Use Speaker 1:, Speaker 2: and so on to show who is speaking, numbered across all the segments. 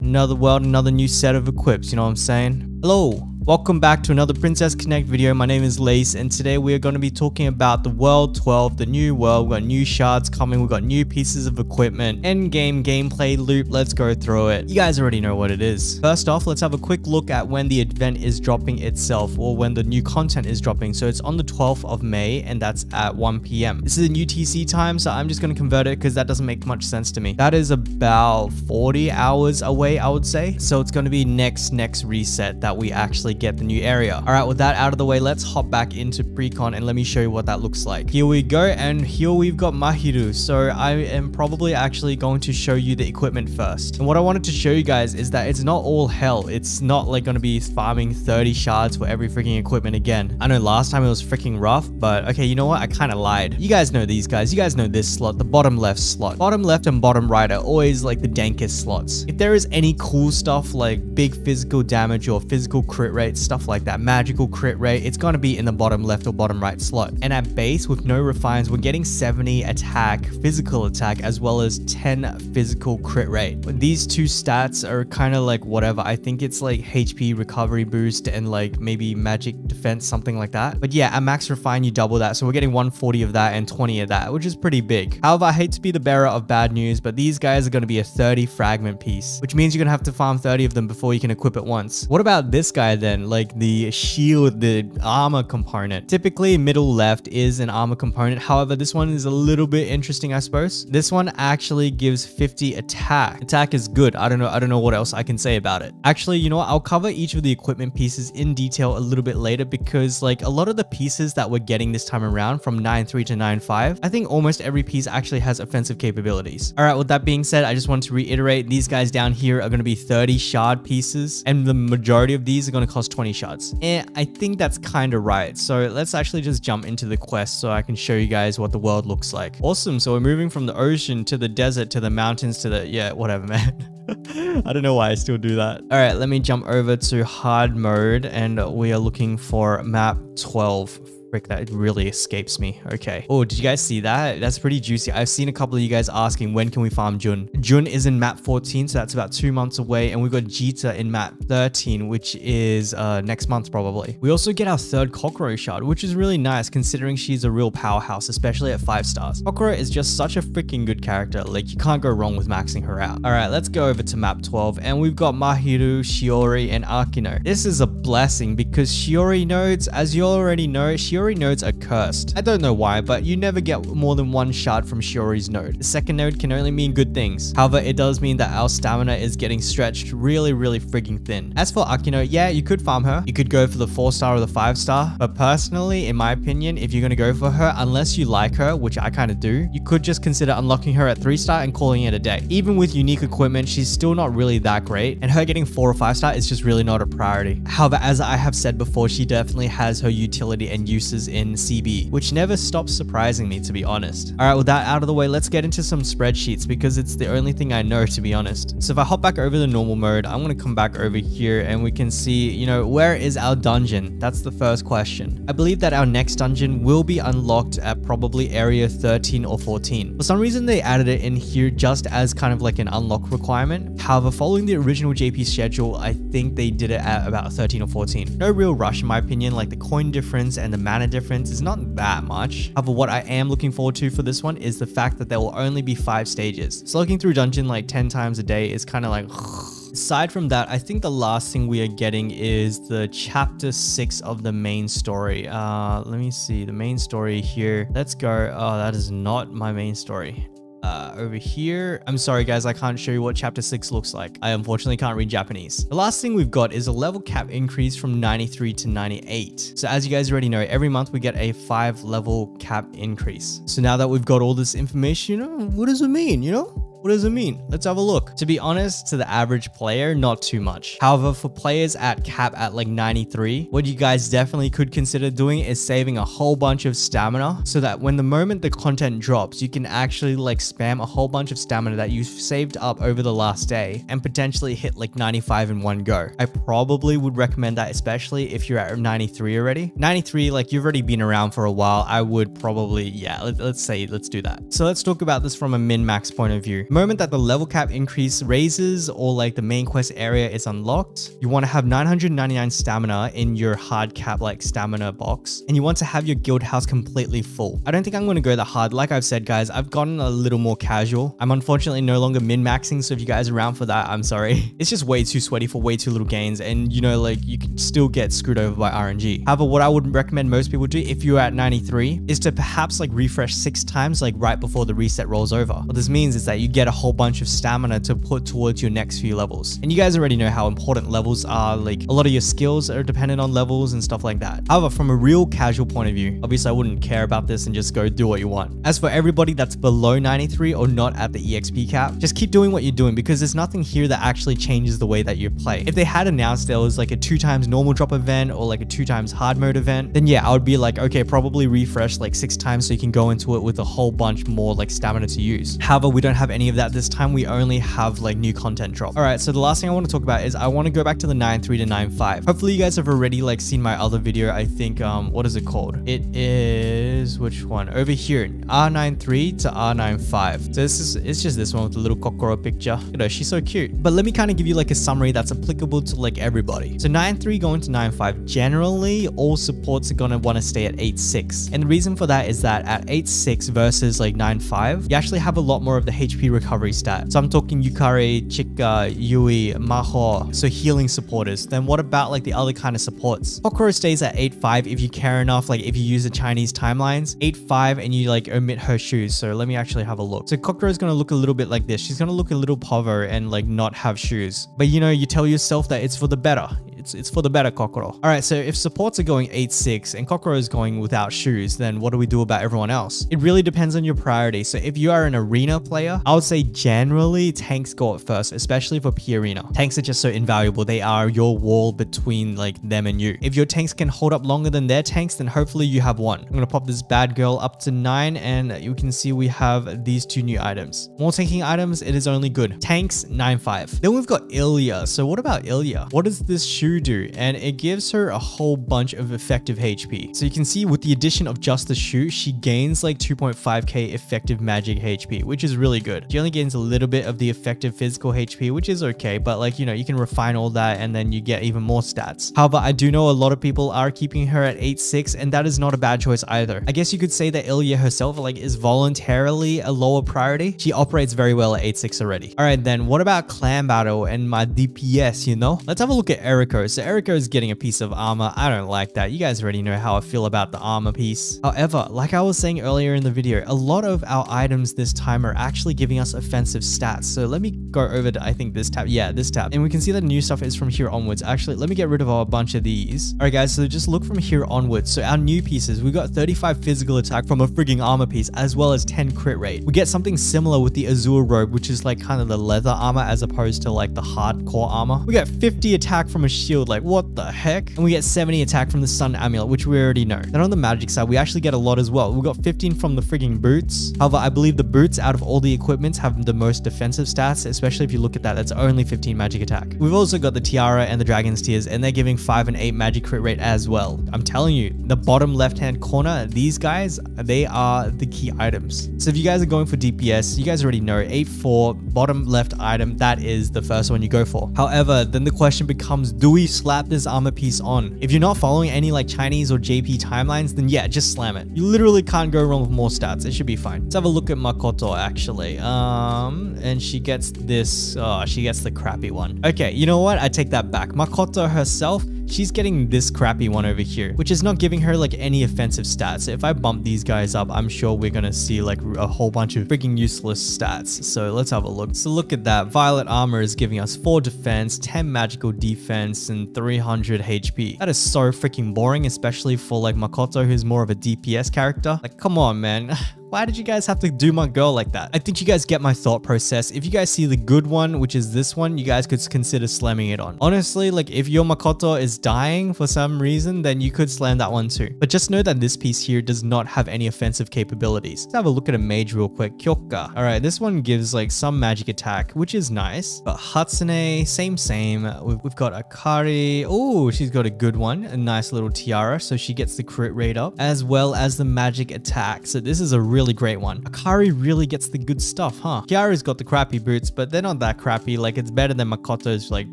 Speaker 1: Another world, another new set of equips, you know what I'm saying? Hello, Welcome back to another Princess Connect video. My name is Lace and today we are going to be talking about the World 12, the new world. We've got new shards coming, we've got new pieces of equipment, end game gameplay loop. Let's go through it. You guys already know what it is. First off, let's have a quick look at when the event is dropping itself or when the new content is dropping. So it's on the 12th of May and that's at 1 p.m. This is a UTC time, so I'm just going to convert it because that doesn't make much sense to me. That is about 40 hours away, I would say. So it's going to be next, next reset that we actually get the new area. All right, with that out of the way, let's hop back into Priconne and let me show you what that looks like. Here we go, and here we've got Mahiru. So I am probably actually going to show you the equipment first. And what I wanted to show you guys is that it's not all hell. It's not like going to be farming 30 shards for every freaking equipment again. I know last time it was freaking rough, but okay, you know what? I kind of lied. You guys know these guys. You guys know this slot, the bottom left slot. Bottom left and bottom right are always like the dankest slots. If there is any cool stuff like big physical damage or physical crit rate stuff like that, magical crit rate, it's going to be in the bottom left or bottom right slot. And at base with no refines, we're getting 70 attack, physical attack, as well as 10 physical crit rate. These two stats are kind of like whatever. I think it's like HP recovery boost and like maybe magic defense, something like that. But yeah, at max refine, you double that. So we're getting 140 of that and 20 of that, which is pretty big. However, I hate to be the bearer of bad news, but these guys are going to be a 30 fragment piece, which means you're to have to farm 30 of them before you can equip it once. What about this guy then? like the shield, the armor component. Typically middle left is an armor component. However, this one is a little bit interesting, I suppose. This one actually gives 50 attack. Attack is good. I don't know. I don't know what else I can say about it. Actually, you know what? I'll cover each of the equipment pieces in detail a little bit later because like a lot of the pieces that we're getting this time around from 9.3 to 9.5, I think almost every piece actually has offensive capabilities. All right, with that being said, I just want to reiterate these guys down here are going to be 30 shard pieces and the majority of these are going to cost 20 shards. And I think that's kind of right. So let's actually just jump into the quest so I can show you guys what the world looks like. Awesome. So we're moving from the ocean to the desert to the mountains to the, yeah, whatever, man. I don't know why I still do that. All right, let me jump over to hard mode and we are looking for map 12 Frick, that really escapes me. Okay. Oh, did you guys see that? That's pretty juicy. I've seen a couple of you guys asking, when can we farm Jun? Jun is in map 14, so that's about two months away. And we've got Djeeta in map 13, which is uh, next month probably. We also get our third Kokoro shard, which is really nice considering she's a real powerhouse, especially at five stars. Kokoro is just such a freaking good character. Like you can't go wrong with maxing her out. All right, let's go over to map 12 and we've got Mahiru, Shiori, and Akino. This is a blessing because Shiori nodes, as you already know, Shiori Shiori nodes are cursed. I don't know why, but you never get more than one shard from Shiori's node. The second node can only mean good things. However, it does mean that our stamina is getting stretched really, really frigging thin. As for Akino, yeah, you could farm her. You could go for the 4 star or the 5 star. But personally, in my opinion, if you're going to go for her, unless you like her, which I kind of do, you could just consider unlocking her at 3 star and calling it a day. Even with unique equipment, she's still not really that great. And her getting 4 or 5 star is just really not a priority. However, as I have said before, she definitely has her utility and uses in CB, which never stops surprising me to be honest. All right, with that out of the way, let's get into some spreadsheets because it's the only thing I know to be honest. So if I hop back over the normal mode, I'm gonna come back over here and we can see, you know, where is our dungeon? That's the first question. I believe that our next dungeon will be unlocked at probably area 13 or 14. For some reason, they added it in here just as kind of like an unlock requirement. However, following the original JP schedule, I think they did it at about 13 or 14. No real rush in my opinion, like the coin difference and the mana difference is not that much. However, what I am looking forward to for this one is the fact that there will only be five stages. So looking through dungeon like 10 times a day is kind of like Aside from that, I think the last thing we are getting is the chapter 6 of the main story. Uh, let me see, the main story here. Let's go. Oh, that is not my main story uh, over here. I'm sorry, guys, I can't show you what chapter 6 looks like. I unfortunately can't read Japanese. The last thing we've got is a level cap increase from 93 to 98. So as you guys already know, every month we get a 5 level cap increase. So now that we've got all this information, you know, what does it mean, you know? What does it mean? Let's have a look. To be honest, to the average player, not too much. However, for players at cap at like 93, what you guys definitely could consider doing is saving a whole bunch of stamina so that when the moment the content drops, you can actually like spam a whole bunch of stamina that you've saved up over the last day and potentially hit like 95 in one go. I probably would recommend that, especially if you're at 93 already. 93, like you've already been around for a while. I would probably, yeah, let, us say, let's do that. So let's talk about this from a min max point of view moment that the level cap increase raises or like the main quest area is unlocked, you want to have 999 stamina in your hard cap like stamina box and you want to have your guild house completely full. I don't think I'm going to go that hard. Like I've said guys, I've gotten a little more casual. I'm unfortunately no longer min-maxing so if you guys are around for that, I'm sorry. It's just way too sweaty for way too little gains and you know like you can still get screwed over by RNG. However, what I would recommend most people do if you're at 93 is to perhaps like refresh six times like right before the reset rolls over. What this means is that you get a whole bunch of stamina to put towards your next few levels. And you guys already know how important levels are. Like a lot of your skills are dependent on levels and stuff like that. However, from a real casual point of view, obviously I wouldn't care about this and just go do what you want. As for everybody that's below 93 or not at the EXP cap, just keep doing what you're doing because there's nothing here that actually changes the way that you play. If they had announced there was like a two times normal drop event or like a two times hard mode event, then yeah, I would be like, okay, probably refresh like six times so you can go into it with a whole bunch more like stamina to use. However, we don't have any of that this time. We only have like new content drop. All right, so the last thing I want to talk about is I want to go back to the 9.3 to 9.5. Hopefully you guys have already like seen my other video. I think, um, what is it called? It is, which one? Over here, R93 to R95. So this is, it's just this one with the little Kokoro picture. You know, she's so cute. But let me kind of give you like a summary that's applicable to like everybody. So 9.3 going to 9.5, generally all supports are going to want to stay at 8.6. And the reason for that is that at 8.6 versus like 9.5, you actually have a lot more of the HP recovery stat. So I'm talking Yukari, Chika, Yui, Maho, so healing supporters. Then what about like the other kind of supports? Kokoro stays at 8.5 if you care enough, like if you use the Chinese timelines, 8.5 and you like omit her shoes. So let me actually have a look. So Kokoro is going to look a little bit like this. She's going to look a little pover and like not have shoes. But you know, you tell yourself that it's for the better. It's, it's for the better Kokoro. All right, so if supports are going 8-6 and Kokoro is going without shoes, then what do we do about everyone else? It really depends on your priority. So if you are an arena player, I would say generally tanks go at first, especially for P Arena. Tanks are just so invaluable. They are your wall between like them and you. If your tanks can hold up longer than their tanks, then hopefully you have one. I'm gonna pop this bad girl up to nine and you can see we have these two new items. More tanking items, it is only good. Tanks, 9-5. Then we've got Ilya. So what about Ilya? What is this shoe do? And it gives her a whole bunch of effective HP. So you can see with the addition of just the shoe, she gains like 2.5k effective magic HP, which is really good. She only gains a little bit of the effective physical HP, which is okay, but like, you know, you can refine all that and then you get even more stats. However, I do know a lot of people are keeping her at 8.6 and that is not a bad choice either. I guess you could say that Ilya herself like is voluntarily a lower priority. She operates very well at 8.6 already. All right, then what about clan battle and my DPS, you know? Let's have a look at Eriko. So Eriko is getting a piece of armor. I don't like that. You guys already know how I feel about the armor piece. However, like I was saying earlier in the video, a lot of our items this time are actually giving us offensive stats. So let me go over to, I think this tab. Yeah, this tab. And we can see that new stuff is from here onwards. Actually, let me get rid of a bunch of these. All right, guys, so just look from here onwards. So our new pieces, we got 35 physical attack from a frigging armor piece, as well as 10 crit rate. We get something similar with the Azure robe, which is like kind of the leather armor as opposed to like the hardcore armor. We get 50 attack from a shield, like what the heck? And we get 70 attack from the sun amulet, which we already know. Then on the magic side, we actually get a lot as well. We got 15 from the frigging boots. However, I believe the boots out of all the equipments have the most defensive stats, especially if you look at that, that's only 15 magic attack. We've also got the tiara and the dragon's tears, and they're giving 5 and 8 magic crit rate as well. I'm telling you, the bottom left hand corner, these guys, they are the key items. So if you guys are going for DPS, you guys already know 8-4, bottom left item, that is the first one you go for. However, then the question becomes, do we slap this armor piece on? If you're not following any like Chinese or JP timelines, then yeah, just slam it. You literally can't go wrong with more stats. It should be fine. Let's have a look at Makoto actually. Um, and she gets this, oh, she gets the crappy one. Okay, you know what? I take that back. Makoto herself, she's getting this crappy one over here, which is not giving her like any offensive stats. If I bump these guys up, I'm sure we're gonna see like a whole bunch of freaking useless stats. So let's have a look. So look at that. Violet armor is giving us 4 defense, 10 magical defense, and 300 HP. That is so freaking boring, especially for like Makoto, who's more of a DPS character. Like, come on, man. Why did you guys have to do my girl like that? I think you guys get my thought process. If you guys see the good one, which is this one, you guys could consider slamming it on. Honestly, like if your Makoto is dying for some reason, then you could slam that one too. But just know that this piece here does not have any offensive capabilities. Let's have a look at a mage real quick. Kyoka. All right, this one gives like some magic attack, which is nice. But Hatsune, same, same. We've, we've got Akari. Oh, she's got a good one. A nice little tiara. So she gets the crit rate up as well as the magic attack. So this is a really really great one. Akari really gets the good stuff, huh? Kiari's got the crappy boots, but they're not that crappy. Like it's better than Makoto's like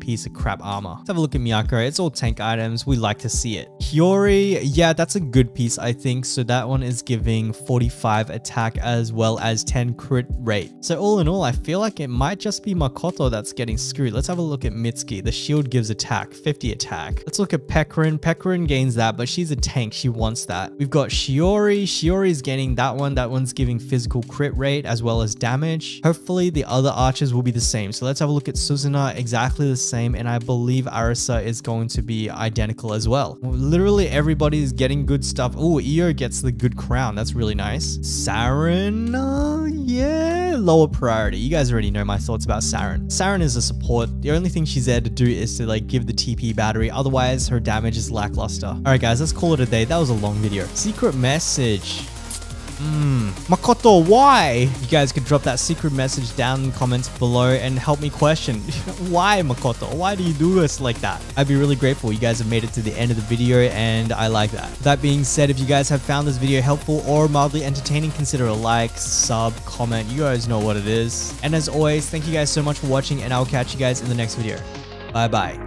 Speaker 1: piece of crap armor. Let's have a look at Miyako. It's all tank items. We like to see it. Hiyori, yeah, that's a good piece, I think. So that one is giving 45 attack as well as 10 crit rate. So all in all, I feel like it might just be Makoto that's getting screwed. Let's have a look at Mitsuki. The shield gives attack, 50 attack. Let's look at Pecorine. Pecorine gains that, but she's a tank. She wants that. We've got Shiori. Shiori is getting that one. That one's giving physical crit rate as well as damage. Hopefully the other archers will be the same. So let's have a look at Suzuna. Exactly the same. And I believe Arisa is going to be identical as well. Literally everybody is getting good stuff. Oh, Io gets the good crown. That's really nice. Saren, uh, yeah, lower priority. You guys already know my thoughts about Saren. Saren is a support. The only thing she's there to do is to like give the TP battery. Otherwise, her damage is lackluster. All right, guys, let's call it a day. That was a long video. Secret message. Hmm. Makoto, why? You guys could drop that secret message down in the comments below and help me question. why, Makoto? Why do you do us like that? I'd be really grateful. You guys have made it to the end of the video and I like that. That being said, if you guys have found this video helpful or mildly entertaining, consider a like, sub, comment. You guys know what it is. And as always, thank you guys so much for watching and I'll catch you guys in the next video. Bye bye.